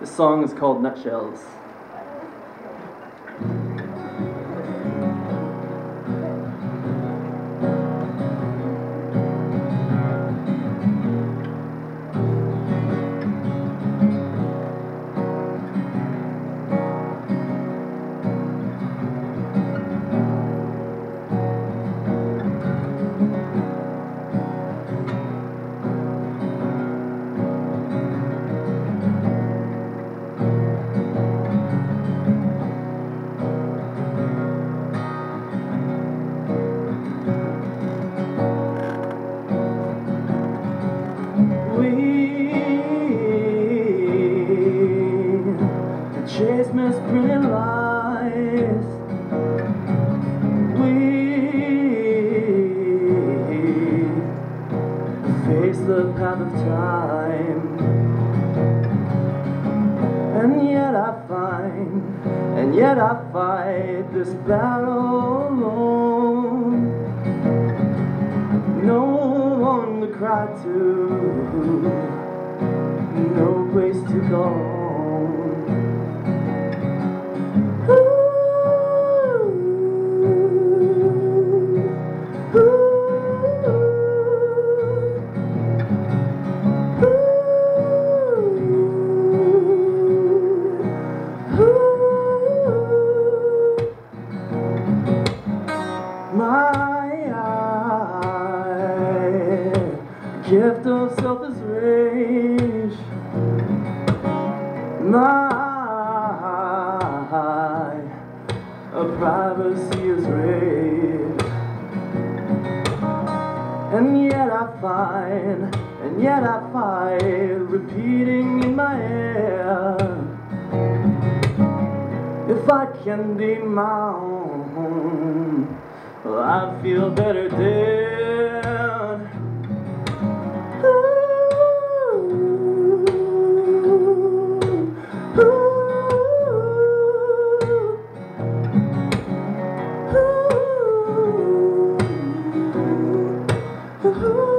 This song is called Nutshells. Chase misprint lies. We face the path of time. And yet I find, and yet I fight this battle alone. No one to cry to, no place to go. My eye, gift of selfish rage, my a privacy is rage, and yet I find, and yet I find, repeating in my head. If I can be my own, well, I feel better dead. Ooh, ooh, ooh, ooh.